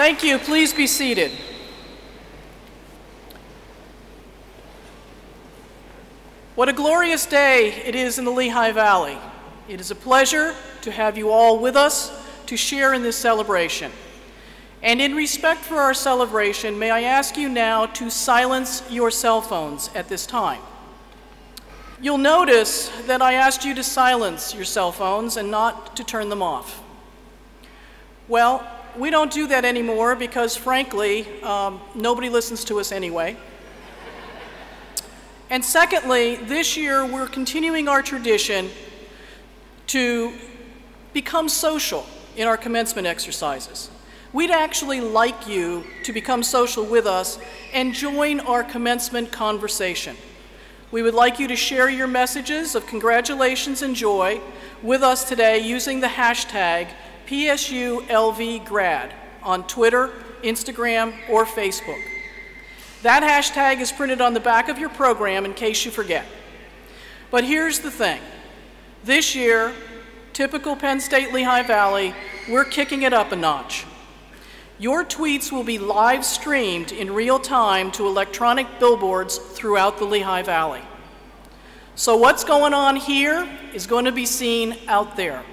Thank you. Please be seated. What a glorious day it is in the Lehigh Valley. It is a pleasure to have you all with us to share in this celebration. And in respect for our celebration, may I ask you now to silence your cell phones at this time. You'll notice that I asked you to silence your cell phones and not to turn them off. Well, we don't do that anymore because, frankly, um, nobody listens to us anyway. And secondly, this year we're continuing our tradition to become social in our commencement exercises. We'd actually like you to become social with us and join our commencement conversation. We would like you to share your messages of congratulations and joy with us today using the hashtag PSULVGrad on Twitter, Instagram, or Facebook. That hashtag is printed on the back of your program in case you forget. But here's the thing. This year, typical Penn State Lehigh Valley, we're kicking it up a notch. Your tweets will be live streamed in real time to electronic billboards throughout the Lehigh Valley. So what's going on here is going to be seen out there.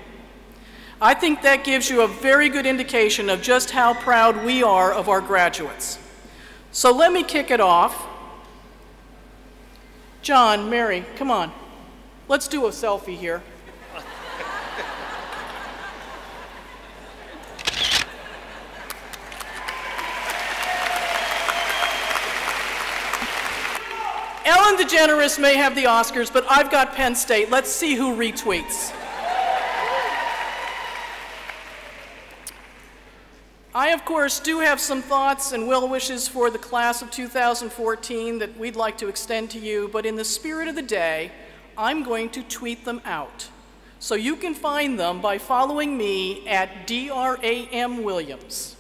I think that gives you a very good indication of just how proud we are of our graduates. So let me kick it off. John, Mary, come on. Let's do a selfie here. Ellen DeGeneres may have the Oscars, but I've got Penn State. Let's see who retweets. I, of course, do have some thoughts and well wishes for the class of 2014 that we'd like to extend to you, but in the spirit of the day, I'm going to tweet them out. So you can find them by following me at DRAM Williams.